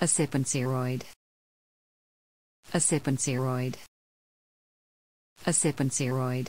Acipinceroid. Acipinceroid. Acipinceroid.